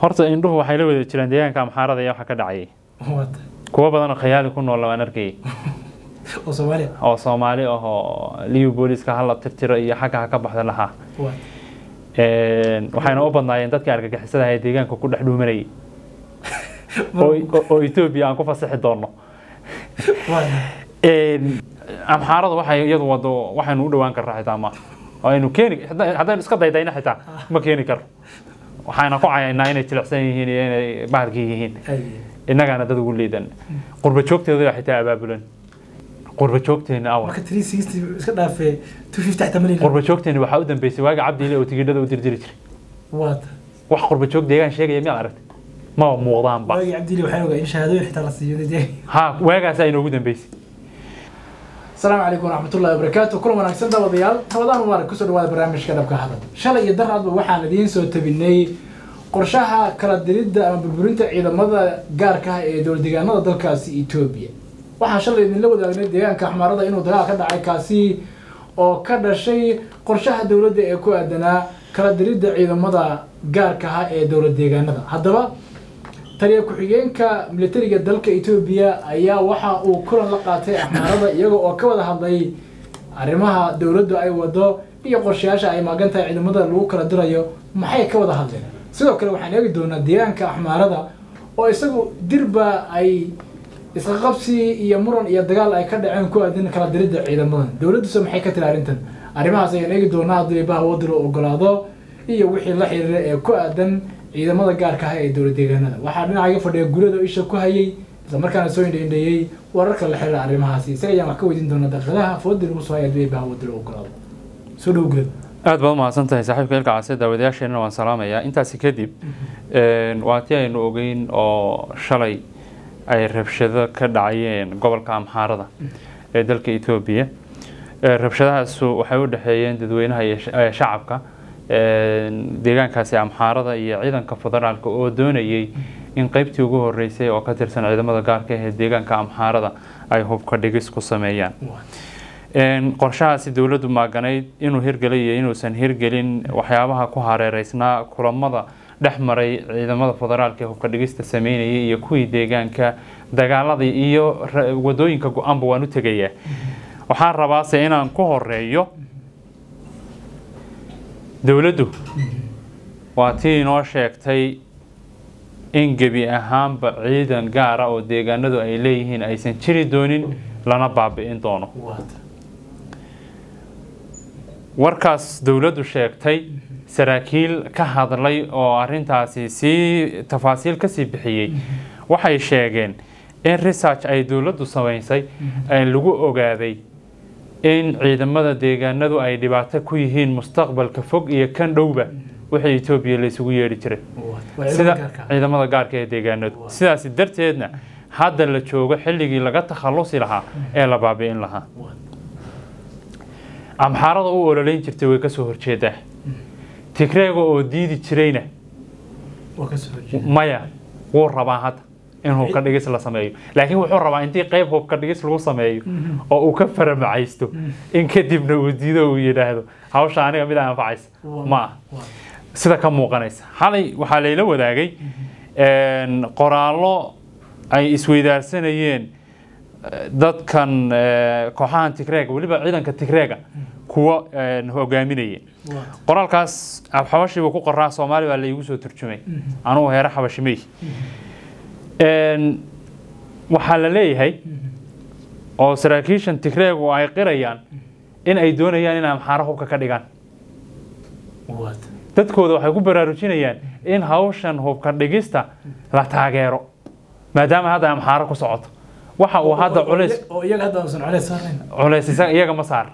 horta indhuhu waxay la wada jiraan deegaanka amxaarada iyo waxa ka dhacayay wata kuwo badan oo khayaali ku nool waan arkayay oo soomaali ah oo liyu booliska hala tirtiro iyo xagga ha ka baxda lahaa. Waxayna u badnaayeen dadka argagixisada ee deegaanka ku dhex dhuumanayay oo oo- oo etoobiya aan ku fasaxi doonno. Amxaarada waxay iyadu wado waxaynu u dhawaan karnaa xitaa ma aynu keeni hadda- haddaynu iska daydayna xitaa ma keeni karno waxayna ku cayaynaa inay jilicsan yihiin iyo inay bahalkii yihiin. Innagaana dad ugu liidan. Qurba joogteeda xitaa abaabulan. Qurba joogteena qurba joogteena waxaa u dambeysay waagi cabdiile oo tigidhada u dirdiri jiray. Wax qurba joog deegaan sheegaya miyaad aragtay? Ma muuqdaanba ha waagaasa inoogu dambeysay asalaamu calaykum waraxmatullahi wabarakaatu kulan wanaagsan daawadayaal. Rabadaan mubaarak ku soo dhawaada barnaamijka dhabka hadal shalay iyo daraadba waxaan idiin soo tabinay qorshaha kala diridda ama burburinta ciidamada gaarka ah ee dowladdeegaanada dalkaasi etoobiya waxaan shalay idinla wadaagnay deegaanka axmaarada inuu dagaal ka dhacay kaasi oo ka dhashay qorshaha dowladda ee ku aadanaa kala diridda ciidamada gaarka ah ee dowlad deegaanada haddaba taliya ku-xigeenka militariga dalka etoobiya ayaa waxa uu kulan la qaatay axmaarada iyaga oo ka wada hadlay arrimaha dowladdu ay wado iyo qorshayaasha ay maagan tahay ciidamada lagu kala dirayo. Maxay ka wada hadleen? Sidoo kale waxaan eegi doonaa deegaanka axmaarada oo isagu dirba ay isqa qabsi iyo muran iyo dagaal ay ka dhaceen ku aadan kala diridda ciidamadan dowladduse maxay ka tiri arrintan arrimahaas ayaan eegi doonaa haddii baha wadiro ogolaado iyo wixii la xiriira ee ku aadan ciidamada gaarka ah ee dowlad deegaanada. Waxaa dhinaca iga fadhiya gurada oo isha ku hayay isla markaana soo indhaindheeyey wararka la xiriira arrimahaasi. Isaga ayaan wax ka weydiin doonaa daqiiqadaha foodir ugu soo haya haddii baha ogolaado soo dhow gurada aad baad umahadsan tahay saaxiibka ilka case daawadayaasheenna waan salaamayaa intaasi kadib een, waa tii aynu ogeyn oo shalay ay rabshado ka dhacayeen gobolka amxaarada ee dalka etoobiya rabshadahaasu waxay u dhexeeyeen dadweynaha iyo shacabka deegaankaasi amxaarada iyo ciidanka federaalka oo doonayay in qeybtii ugu horeysay oo ka tirsan ciidamada gaarka ah ee deegaanka amxaarada ay hubka dhigis ku sameeyaan. Qorshahaasi dowladdu maaganayd inuu hirgelay iyo inuusan hirgelin waxyaabaha ku hareereysnaa kulamada dhex maray ciidamada federaalka ee hubka dhigista sameynayay iyo kuwii deegaanka dagaaladii iyo waddooyinka go'aanba waan u tegayaa. Waxaan rabaase inaan ku horeeyo dowladdu waa tii inoo sheegtay in gebi ahaanba ciidan gaara oo deegaanadu ay leeyihiin aysan jiri doonin lana baabi'in doono. Warkaas dowladdu sheegtay saraakiil ka hadlay oo arintaasi sii tafaasiil ka sii bixiyey. Waxay sheegeen in research ay dowladdu samaysay ee lagu ogaaday in ciidamada deegaanadu ay dhibaato ku yihiin mustaqbalka fog iyo kan dhowba wixii etoobiya laysugu yeedhi jiray. Sida ciidamada gaarka ee deegaanadu. Sidaasi darteedna hadda la joogo xilligii laga takhalusi lahaa ee la baabi'in lahaa. Amxaarada u ololeyn jirtay way ka soo horjeedaa tigreega oo diidi jirayna maya wuu rabaa hadda in hubka dhigis la sameeyo. Laakiin wuxuu rabaa intii qayb hubka dhigis lagu sameeyo oo uu ka faramacaysto in kadibna uu diido uu yidhaahdo hawsha aniga mid anfacaysa ma ah sida ka muuqanaysa. Xalay waxaa layla wadaagay een, qoraallo ay isweydaarsanayeen eh, dadkan eh, kooxahan tigreega weliba ciidanka tigreega kuwa een, hogaaminaya qoraalkaas xabashi buu ku qoraa soomaali baa laygu soo turjumay. Anugu heere xabashi waxaa la leeyahay oo saraakiishan tigreegu ay qirayaan in ay doonayaan in amxaaro hubka ka dhigaan. Dadkooda waxay ku baraarujinayaan in hawshan hubka dhigista la taageero maadaama hadda amxaaro ku socoto. Waxa uu hadda culays oo iyaga hadda uusan culays iyaga ma saar.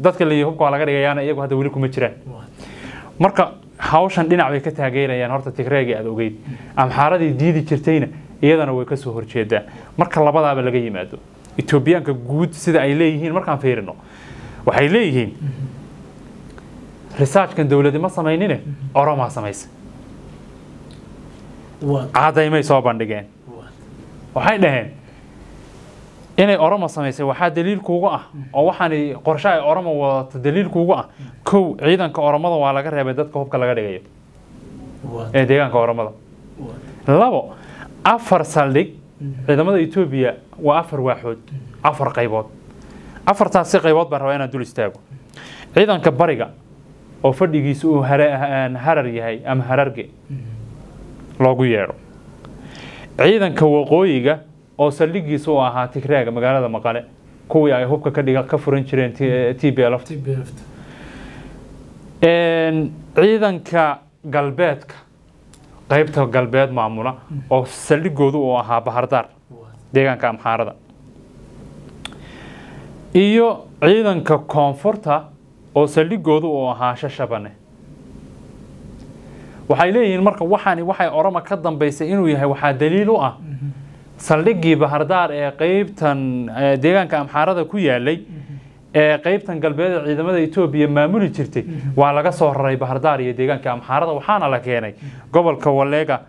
Dadka la hubka waa laga dhigayaana iyagu hadda weli kuma jiraan. Marka hawshan dhinac bay ka taageerayaan horta tigreegii aad ogeyd. Amxaaradii diidi jirtayna iyadana way ka soo horjeedaa marka labadaaba laga yimaado etoobiyaanka guud sida ay leeyihiin markaan fiirino waxay leeyihiin researchkan dowladi ma samaynine? Oromaa samaysa cadaymay soo bandhigeen. Waxay dhaheen inay oromo samaysay waxaa daliilkuugu ah. Oo waxaan qorshe ay oromo wadato daliilkuugu ah. Kow ciidanka oromada waa laga reebay dadka hubka laga dhigayo. Ee deegaanka oromada. Labo afar saldhig ciidamada etoobiya waa afar waaxood afar qaybood. Afartaasi qaybood baan rabaa inaan dul istaago. Ciidanka bariga oo fadhigiisa uu hara- harar yahay ama hararge loogu yeedho. Ciidanka waqooyiga oo saldhigiisa uu ahaa tigraaga magaalada maqale kuwii ay hubka ka dhiga ka furan jireen T- t b l ciidanka galbeedka qaybta galbeed maamula oo saldhigoodu uu ahaa bahardaar deegaanka amxaarada. Iyo ciidanka koonfurta oo saldhigoodu uu ahaa shashabane. Waxay leeyihiin marka waxaani waxay oroma ka dambaysay inuu yahay waxaa daliil u ah saldhigii bahardaar ee qeybtan eh, deegaanka amxaarada ku yaalay ee qeybtan galbeed ee ciidamada etoobiya maamuli jirtay. Waa laga soo raray bahardaar iyo deegaanka amxaarada waxaana la keenay gobolka waleega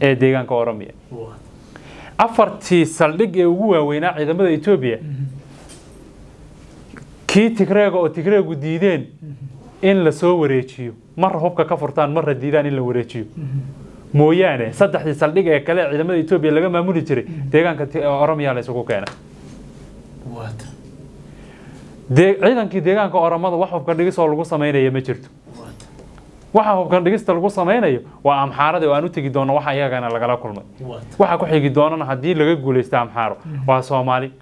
ee deegaanka oromiya afartii saldhig ee ugu waaweynaa ciidamada etoobiya kii tigreega oo tigreegu diideen in la soo wareejiyo marra hubka ka furtaan marra diidaan in la wareejiyo. Mooyaane saddexdii saldhig ee kale ciidamada etoobiya laga maamuli jiray deegaanka oromiya la isugu keenay ciidankii deegaanka oromada wax hubka dhigis oo lagu sameynaya ma jirto. Waxa hubkan dhigista lagu sameynayo waa amxaarada oo aan u tegi doono waxa iyagana lagala kulmay. Waxa ku xigi doonana haddii laga guuleysto amxaaro. Waa soomaali.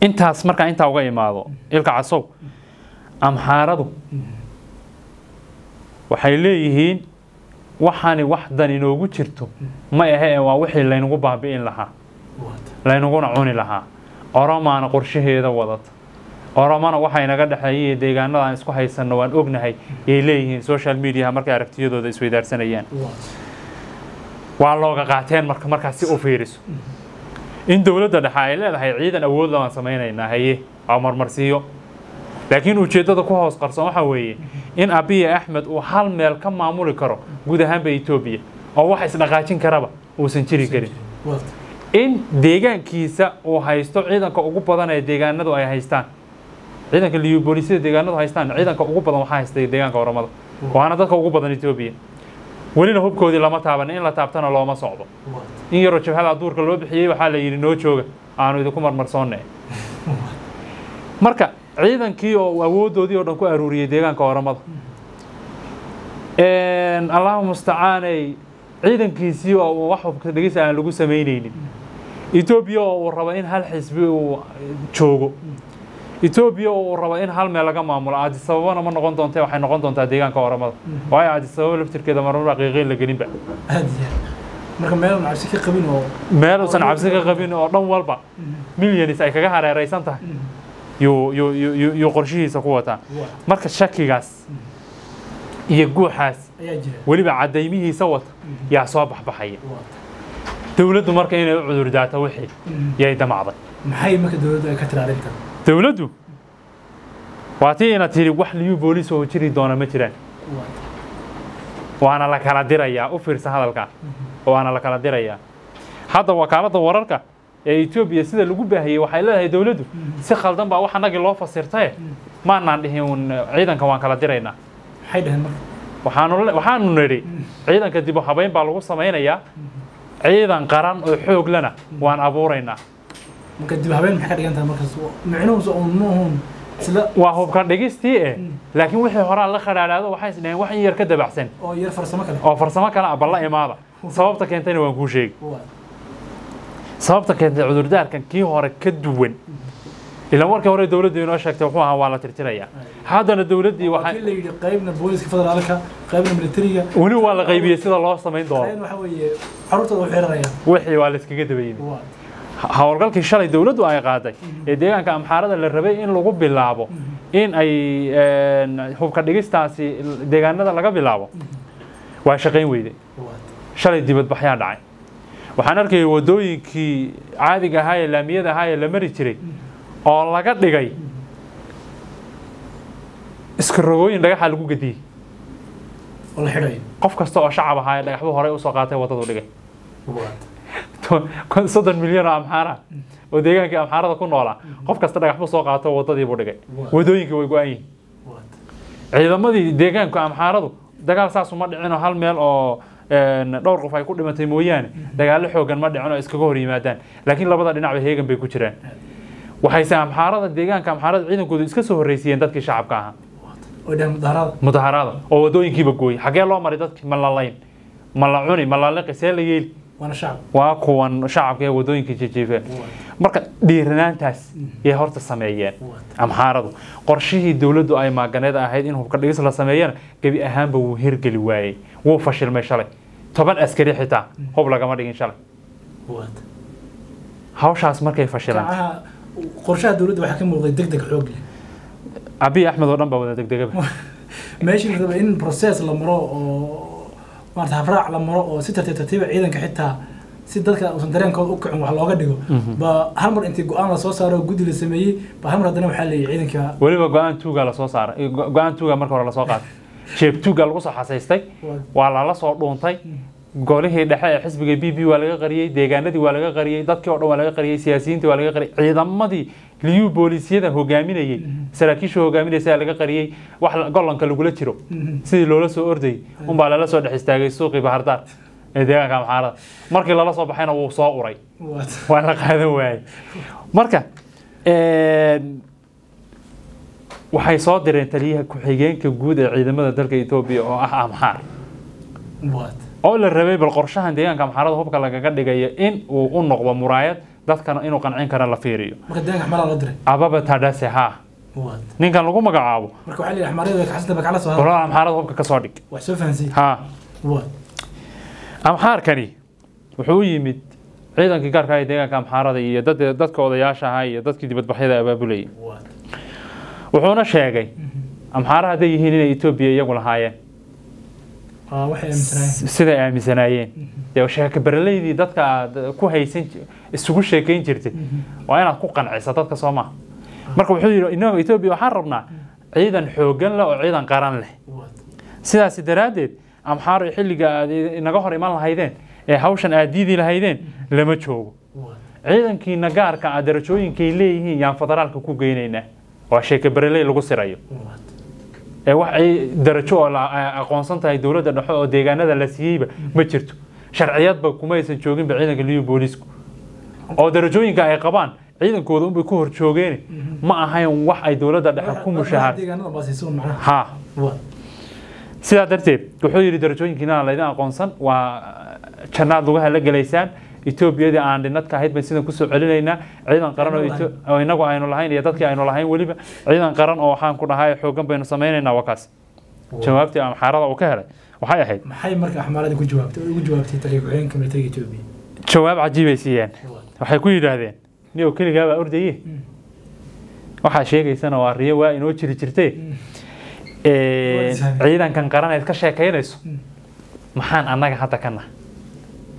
Intaas markaa intaa uga imaado ilka casow amxaaradu waxay leeyihiin waxaani wax dan inoogu jirto. Ma ahe waa wixii laynagu baabi'in lahaa. Laynaguna cuni lahaa. Oromaana qorshaheeda wadata oromana waxay naga dhexeeyay deegaanada aan isku haysanno waan ognahay yay leeyihiin social mediaha markay aragtiyadooda isweydaarsanayaan waa looga qaateen marka markaas si u fiiriso. In dowladda dhexe ay leedahay ciidan awood labaan samaynaynaa haye waa marmarsiiyo. Laakiin ujeeddada ku hoos qarsoon waxa weeye in abiy axmed uu hal meel ka maamuli karo guud ahaanba etoobiya oo wax isdhaqaajin karaba uusan jiri karin. In deegaankiisa uu haysto ciidanka ugu badan ee deegaanadu ay haystaan ciidanka liubolisida deegaanadu haystaan ciidanka ugu badan waxaa haystay deegaanka oromada. Waana dadka ugu badan etoobiya. Welina hubkoodii lama taaban in la taabtana looma socdo. In yaroo jabhada duurka loo bixiyey waxaa la yidhi noo jooga aanu idinku marmarsoonne marka ciidankii oo awoodoodii oo dhan ku aruuriyey deegaanka oromada allahu mustacaaney ciidankiisii oo wax hubka aan lagu samaynaynin etoobiya oo uu rabo in hal xisbi uu joogo etoobiya oo uu rabo in hal meel laga maamulo aadisababana ma noqon doonte waxay noqon doontaa deegaanka oromada waayo aadisababa laftirkeeda marmar qiiqiin la gelinba meel uusan cabsi ka qabin oo dhan walba milyanis ay kaga hareeraysan tahay. Yuu yuu qorshihiisa ku wataa marka shakigaas iyo guuxaas weliba caddaymihiisa wata yaa soo baxbaxaya. Dowladdu marka inay u cudurdaato wixii yay damacday. Maxay marka dowladdu ay ka tiri arrintan dowladdu waa tii ina tidhi wax liyu boolis oo jiri doona ma jiraan. Waana la kala dirayaa u fiirsa hadalkaa waana la kala dirayaa. Hadda wakaaladda wararka ee etoobiya sida lagu baahiyey waxay leedahay dowladdu si khaldan baa wax annagii loo fasirtaye. Maanaan dhihin ciidanka waan kala diraynaa waxaanu nidhi ciidanka dib u habayn baa lagu samaynayaa. Ciidan qaran oo xoog lana waan abuuraynaa marka dib habeen maxay ka dhigan tahay markaas? Micnuhuus un muuhun waa hubka dhigistii eh. Laakiin wixii horaa la khadhaadhaado waxay is dhaheen wax in yar ka dabacsan. Oo yar farsamo kale. Oo farsamo kale ah balla imaada. Sababta keentayna waan kuu sheegi sababta keentay cudurdaarkan kii hore ka duwan. Ilaan markii hore dowladdu inoo sheegtay wuxuu ahaa waa la tirtirayaa haddana dowladdii waxaa la yidhi qaybna booliska federaalka qaybna militariga weli waa la qaybiyey sida loo samayn doono. Wixii waa la iskaga daba yimi howlgalkii shalay dowladdu ay qaaday ee deegaanka amxaarada la rabay in lagu bilaabo in ay een, hubka dhigistaasi deegaanada laga bilaabo. Waa shaqayn weyday shalay dibadbaxyaa dhacay. Waxaan arkayay wadooyinkii caadiga ahaa ee laamiyada ahaa ee la mari jiray oo laga dhigay iska rogooyin dhagaxa lagu gediyey oo la xidhayo qof kasta oo shacab ahaa ee dhagaxbu horey u soo qaatay waddadu dhigay kun soddon milyan oo amxaara oo deegaankii amxaarada ku noolaa qof kasta dhagax buu soo qaato waddadii buu dhigay. Wadooyinkii way go-an yihiin. Ciidamadii deegaanka amxaaradu dagaal saasuma dhicinoo hal meel oo dhowr qof ay ku dhimatay mooyaane. Dagaallo xoogan ma dhicin oo iskaga hor yimaadaan. Laakiin labada dhinacba heegan bay ku jiraan. Waxayse amxaarada deegaanka amxaarada ciidankoodu iska soo horreysiiyeen dadkii shacabka ahaa. Mudaharaada. Oo wadooyinkiiba gooyey. Xagee loo maray dadkii? Ma la layn. Ma la cuni ma la liqi see la yeeli waa kuwan shacabka ee waddooyinka jijiife marka dhiiranaantaas yay horta sameeyeen amxaaradu qorshihii dowladdu ay maaganeed ahayd in hubka dhigis la sameeyana gebi ahaanba wuu hirgeli waayey. Wuu fashilmay shalay. Toban askari xitaa hub lagama dhigin shalay. Hawshaas markay fashilaan. Qorshaha dowladda waxaa ka muuqday deg deg xoog leh. Abiy axmed oo dhan baa wada degdegaba meeshii la in process la maro oo maarata habraac la maro oo si tartiib tartiiba ciidanka xitaa si dadka uusan dareenkooda u kicin wax looga dhigo. Ba hal mar intii go'aan la soo saaro guddi la sameeyey ba hal mar haddana waxaa leeyahay ciidanka weliba go'aan tuuga la soo saaray go- go'aan tuuga marka hore la soo qaatay. Jeeb tuuga lagu soo xasaystay. Waa. Lala soo dhuuntay. Golihii dhexe ee xisbiga b b waa laga qariyey deegaanadii waa laga qariyey dadkii oo dhan waa laga qariyey siyaasiyiintii waa laga qariyey ciidamadii liyuu boolisyada hogaaminayey saraakiisha hogaaminaysa laga qariyey wax la- gollanka lagula jiro. Sidii loola soo ordayay unbaa lala soo dhex istaagay suuqii bahardaar ee deegaanka amxaarada. Markii lala soo baxayna wuu soo uray. Waa la qaadan waayey. Marka waxay soo direen taliyaha ku-xigeenka guud ee ciidamada dalka etoobiya oo ah amxaar. Oo la rabay bal qorshahan deegaanka amxaarada hubka lagaga dhigayo in uu u noqdo muraayad dadkana inuu qancin kara la fiiriyo. Ababa tadhase ha. Ninkan lagu magacaabo. Qolada amxaarada hubka ka soo dhig. Amxaarkani wuxuu u yimid ciidankii gaarka ah ee deegaanka amxaarada iyo dad dadka odayaasha ahaa iyo dadkii dibadbaxyada abaabulayay wuxuuna sheegay amxaara hadday yihiin inay etoobiya iyagu lahaayeen siday aaminsanaayeen dee sheeko beraleydii dadka aad ku haysan isugu sheekayn jirtay. Waa inaad ku qancisa dadka soo maha. Marka wuxuu yidhi innaga etoobiya waxaan rabnaa ciidan xooggan leh oo ciidan qaran leh. Sidaasi daraaddeed amxaaro xilliga aad inaga hor iman lahaydeen ee hawshan aad diidi lahaydeen lama joogo. Ciidankiina gaarka ah darajooyinkay leeyihiin yaan federaalka ku geynaynaa. Waa sheeko bereley lagu sirayo waad ee wax ay darajo oo aqoonsan tahay dowladda dhexe oo deegaanada la siiyeyba ma jirto. Sharciyadba kuma aysan jooginba ciidanka liyu boolisku oo darajooyinka ay qabaan ciidankooda unbay ku hor joogeen ma ahayn wax ay dowladda dhexe ku mushahaar ha. Sidaa darteed wuxuu yidhi darajooyinkiina laydin aqoonsan waa jannaad lugaha la gelaysaan etoobiyadii aan dhinadka ahayd bayn sidan ku soo celinaynaa. Ciidan qaran oo inagu aynu lahayn iyo dadkii aynu lahayn weliba. Ciidan qaran oo waxaan ku dhahay xoogan baynu samaynaynaa waa kaas. Jawaabtii amxaarada uu ka helay waxay ahayd. Maxay marka axmaaradii ku jawaabtay ugu jawaabtay taliya ku-xigeenka militariga etoobiya jawaab cajiibay siiyeen. Waxay ku yidhaahdeen ni oo keligaabaa ordaye waxaa sheegaysana waa riyo waa inoo jiri jirtee Ee, ciidankan qaraneed ka sheekaynayso maxaan annaga hadda ka nah oo ku leena ha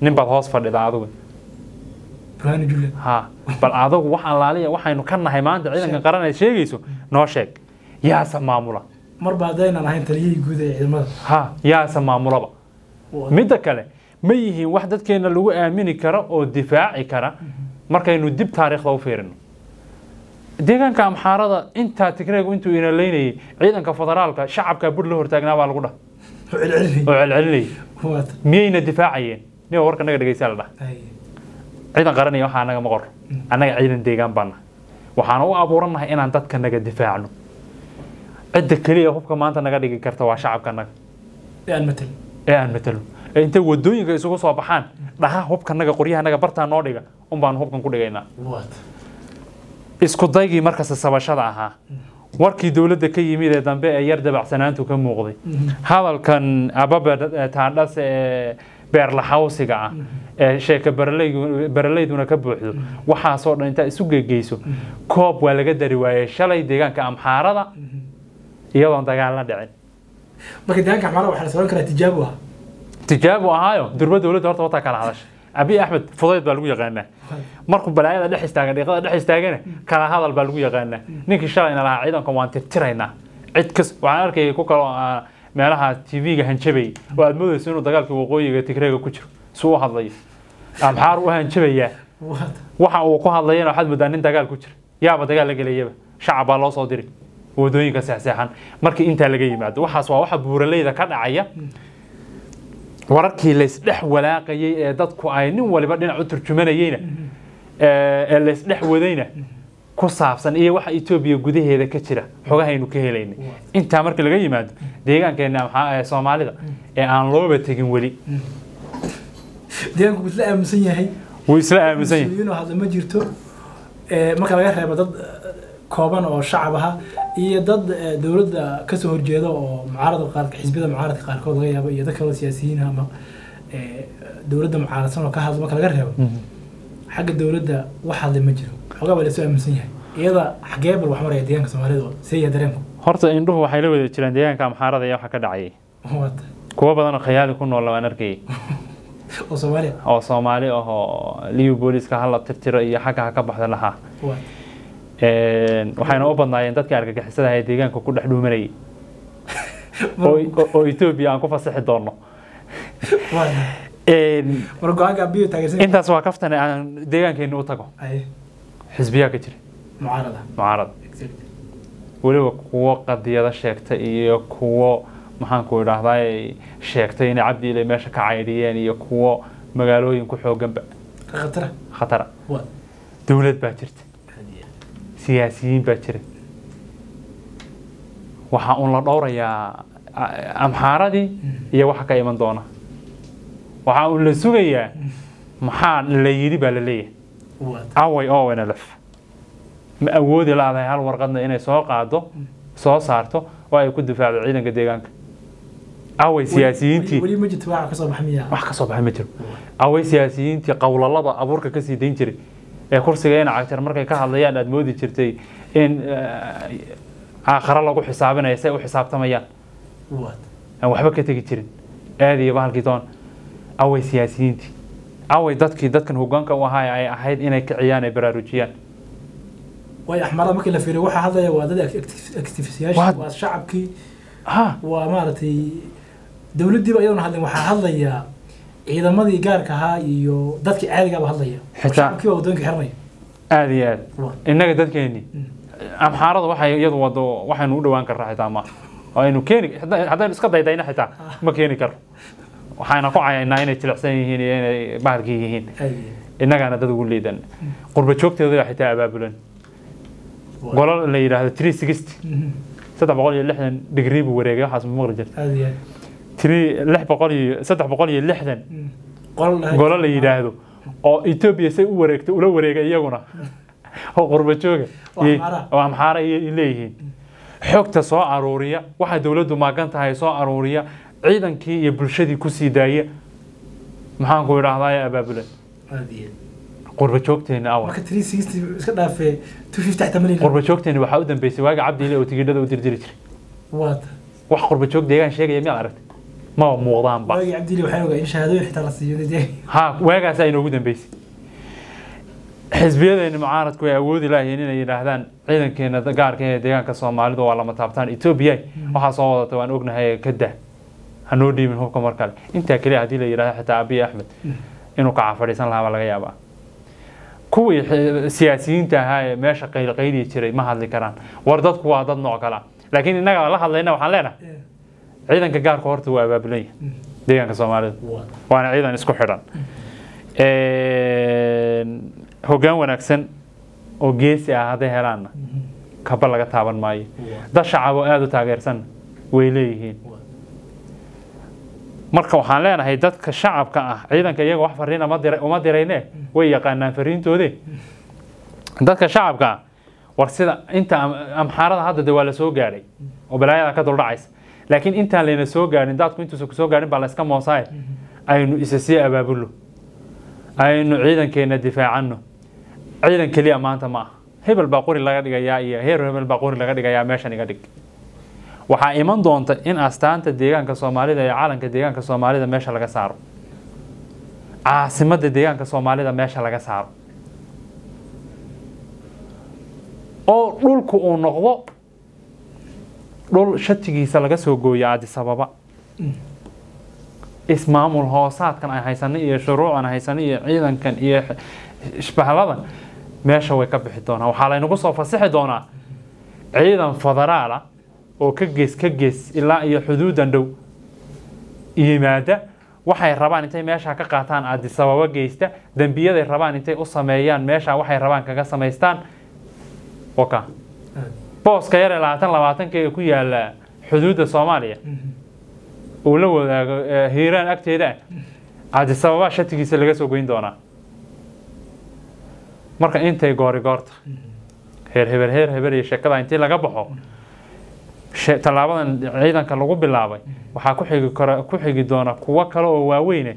nin baad hoos fadhida adigu burhaani julle ha bal adigu wax allaaliya waxaynu ka nahay maanta ciidankan qaraneed sheegayso. Noo sheeg. Yaasa maamula. Marba haddaynan ahayn taliyihii guud ee ciidamada. Ha yaasa maamulaba. Midda kale ma yihiin wax dadkeena lagu aamini kara oo difaaci kara? Markaynu dib taariikhda u fiirino. Deegaanka amxaarada intaa tigreegu intuu ina leynayay ciidanka federaalka shacabka bur la hortaagnaa baa lagu dhah oo celcelinay miyayna difaacayeen? Nin warka naga dhegeysaa la dhah Hay. ciidan qaranaya waxaa naga maqor annaga ciidan deegaan baana waxaana u abuurannahay inaan dadka naga difaacno. Cidda keliya hubka maanta naga dhigi karta waa shacabka naga. Ee aan ee aan matalo. Ee intay waddooyinka isugu soo baxaan dhaha hubka naga qoryaha naga bartaa noo dhiga un baanu hubkan ku dhigaynaa. Isku daygii markasta sabashada ahaa warkii dowladda ka yimid ee dambe ee yar dabacsanaantu ka muuqday. Hadalkan ababa taadhase ee beerlaxawsiga ah ee sheeka beraleyduna ka buuxdo waxaasoo dhan intaa isu gegeyso koob waa laga dari waayey shalay deegaanka amxaarada. Iyadoon dagaal la dhicin. Marka deegaanka axmaarada waxaa la sooran karaa tijaabu ah. Tijaabu ahaayo? Durba dowladda horta wataa kala hadasha abiy axmed fudayd baa lagu yaqaanaa. Markuu balaayada dhex istaaga dhiiqada dhex istaagana kala hadal baa lagu yaqaanaa. Ninkii shalayna lahaa ciidankan waan tirtiraynaa cid kas waxaan arkayay ku kaloo ah, meelaha tv-ga hanjabay. Oo aad moodayso inuu dagaalkii waqooyiga tigreega ku jiro. Si u hadlayo. Amxaar u hanjabayaa. Waxa uu ku hadlayana waxaad moodaa nin dagaal ku jira. Yaaba dagaal la gelayaba shacab baa loo soo diri waddooyinka seexseexan. Markii intaa laga yimaado waxaas waa waxa buuraleyda ka dhacaya wararkii laysdhex walaaqayay ee dadku ay nin waliba dhinac u turjumanayeyna ee ee laysdhex wadayna ku saabsan iyo waxa etoobiya gudaheeda ka jira xogahaynu ka helaynay. Intaa markii laga yimaado deegaankeena maxaa ee soomaalida ee aan looba tegin weli. Deegaanku wuu isla aaminsan yahay. Wuu isla aaminsan yahay. Hadda ma jirto Ee, marka laga reebo dad eh, kooban oo shacab aha iyo dad eh, dowladda ka soo horjeeda oo mucaarada qaar xisbiyada mucaaradka qaarkood laga yaabo iyo dad kaloo siyaasiyiin ama eh, dowladda mucaaradsan oo ka hadla marka laga reebo. Xagga dowladda wax hadlay ma jiro. Xogaa baa la soo aaminsan yahay. Iyada xagee bal wax maraya deegaanka soomaalida oo seeya dareenku. Horta indhuhu waxay la wada jiraan deegaanka amxaarada iyo waxa ka dhacayay kuwo badan oo khayaali ku nool waan arkayay oo soomaaliya? Oo soomaali ah oo liyu booliska hala tirtiro iyo xagga ha ka baxda lahaa waxayna u badnaayeen dadkii argagixisada ee deegaanka ku dhex dhuumanayay oo oo- oo etoobiya aan ku fasaxi doonno. Intaas waa kaftane aan deegaankeena u tago. Xisbiyaa ka jira. Mucaarada mucaarad. Weliba kuwo qadiyado sheegtay iyo kuwo maxaanku idhaahdaa sheegtay inay cabdi ilay meesha ka caydhiyeen iyo kuwo magaalooyin ku xooganba khatara. dowlad baa jirta siyaasiyiin baa jira. Waxaa uun la dhowrayaa amxaaradii iyo waxa ka iman doona. Waxaa uun la sugayaa maxaa la yidhi baa la leeyahay? Away ownlf ma awoodi laadahay hal warqadna inay soo qaado soo saarto oo ay ku difaacdo ciidanka deegaanka. Away siyaasiyiintii. baxa wax ka soo baxay ma jiro. Away siyaasiyiintii qowlalada abuurka ka sii dayn jiray ee kursiga ina cagjar markay ka hadlayaan aad moodi jirtay in aakhare lagu xisaabinayo say u xisaabtamayaan. Aan waxba ka tegi jirin. Aad iyo bahalkii doon. Away siyaasiyiintii. Away dadkii dadkan hogaanka u ahaa ay ahayd inay kiciyaan ay baraarujiyaan. Waayo axmarada markii la fiiriyo waxaa hadlaya waa dad activistiyaasha Waa- shacabkii ha waa maaragtay dowladdiiba iyadana hadlin. Waxaa hadlaya ciidamadii gaarka ahaa iyo dadkii caadigaaba hadlaya. Xitaa- shacabkii baa waddooyinka xirmaya aad iyo aad. Innaga dadkeeni. Amxaarada waxay iyadu wado waxaynu u dhawaan karnaa xitaa ma. Aynu keeni hadda- haddaynu iska daydayna xitaa ma keeni karno waxayna ku cayaynaa inay jilicsan yihiin iyo inay bahalkii yihiin. Innagaana dad ugu liidan. Qurba joogteeda xitaa abaabulan. Waa. golo la yidhaahdo three sixty. Mhm. saddex boqol iyo lixdan digrii buu wareegay waxaas ma maqli jirta golo la yidhaahdo. Oo etoobiya say u wareegtay ula wareegay iyaguna. Oo jooga. Oo Iyo- Amxaara. leeyihiin. Xogta soo aruuriya waxay dowladdu maagan tahay soo aruuriya ciidankii iyo bulshadii ku sii daaya. Maxaanku idhaahdaa abaabulan aad iyo aad qurba joogteena awa. Marka three sixty iska dhaafee two fifty xataa malin qurba joogteena waxaa u dambeysay waagi cabdiile oo tigidhada u dirdiri jiray wax qurba joog deegaan sheegaya miyaad aragtay maba muuqdaanba waagii cabdili waxaan ogaa in shahaadooyin xitaa la siiyo dee ha waagaas ay noogu dambeysay xisbiyadeeni mucaaradku way awoodi lahayiin inay yidhaahdaan ciidankeena gaarka ee deegaanka soomaalidu waa lama taabtaan etoobiya waxaa soo wadata waan ognahay ka dah hanoo dhiibin hubka mar kale intaa keliya haddii la yidhahdo xitaa abiy axmed inuu kaca fadhiisan lahaa baa laga yaabaa kuwii xi- siyaasiyiinta ahaa ee meesha qaylqayli jiray ma hadli karaan war dadku waa dad nooc kale ah laakiin innaga la hadlayna waxaan leenahay ciidanka gaarka horta waa abaabulan yahay deegaanka soomaalida waana ciidan isku xidhan. Hoggaan wanaagsan oo geesi ah hadday helaanna kaba laga taaban maayo. Dad shacab oo aada u taageersan way leeyihiin. Marka waxaan leenahay dadka shacabka ah ciidanka iyaga wax fariina uma dirayne way yaqaanaan fariintoode dadka shacabka ah war sida inta am- amxaarada hadda de waa la soo gaadhay oo balaayada ka duldhacaysa laakiin intaan layna soo gaadhin daadku intuusan ku soo gaadhin baa la iska moosaaye aynu isa sii abaabulno aynu ciidankeena difaacanno ciidan keliya maanta ma. Aha hebel baa qori laga dhigayaa iyo heer hebel baa qori laga dhigayaa meeshan iga dhig waxaa iman doonta in astaanta deegaanka soomaalida iyo calanka deegaanka soomaalida meesha laga saaro. Caasimadda deegaanka soomaalida meesha laga saaro. Oo dhulku uu noqdo dhul shatigiisa laga soo gooyo addis ababa ismaamul hoosaadkan ay haysanay iyo shuruucan ay haysanay iyo ciidankan iyo ishbahladan meesha way ka bixi doonaa. Waxaa laynagu soo fasixi doonaa ciidan federaala oo ka gees ka gees ilaa iyo xuduudan dhow. Yimaada waxay rabaan intay meesha ka qaataan addisababa geysta dembiyaday rabaan intay u sameeyaan meesha waxay rabaan kaga samaystaan. Waka booska yar ee labaatan labaatanka ee ku yaalla xuduudda soomaaliya. Uu la wadaago hiiraan agteeda. Ah addisababa shatigiisa laga soo goyn doonaa. Marka intay goori goorta. Heer heber heer heber iyo sheekada intii laga baxo. Tallaabadan ciidanka lagu bilaabay. Waxaa ku xigi kara ku xigi doona kuwo kale oo waaweyne.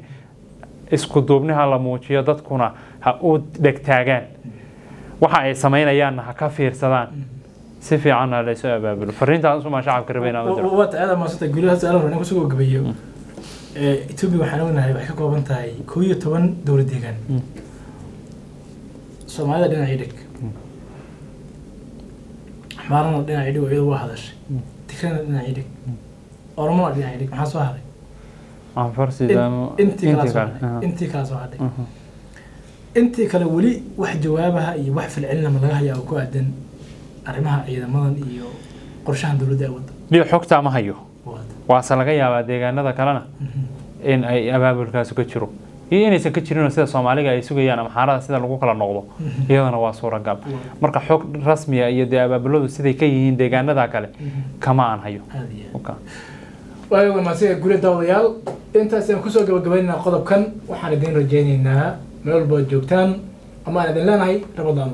Isku duubni ha la muujiyo dadkuna ha u dhegtaagaan waxa ay samaynayaanna ha ka fiirsadaan si fiicanna ha laysu abaabulo fariintaas usumaan shacabka rabay inaan waata aada maasanta guulaha su'aalaha hore inaan ku soo gabagabeeyo etoobiya waxaan ognahay waxay ka kooban tahay koo iyo toban dowlad deegaan soomaalida dhinacii dhig xmaarana dhinacii dhig oo iyadu waa hadashay tigrana dhinacii dhig oromona dhinacii dhig maxaa soo intii kala soo kale hadhay intii weli wax jawaabaha iyo wax filcilinama laga hayaa oo ku aadan arrimaha ciidamadan iyo qorshahan dowladda ee wadda. Dhiyo xogta ma hayo. Waase laga yaabaa deegaanada kalena Mhm. in ay abaabulkaasi ka jiro. Iyo inaysan ka jirinoo sida soomaaliga ay sugayaan ama xaarada sida lagu kala noqdo iyadana waa suuragal marka xog rasmiya iyo dee abaabuladu siday ka yihiin deegaanada kale kama aan hayo. Waayo daawadayaal intaas ayaan ku soo gabagabaynaynaa qodobkan. Waxaan idin rajaynaynaa meel walba joogtaan. Ama aan idin leenahay rabadaan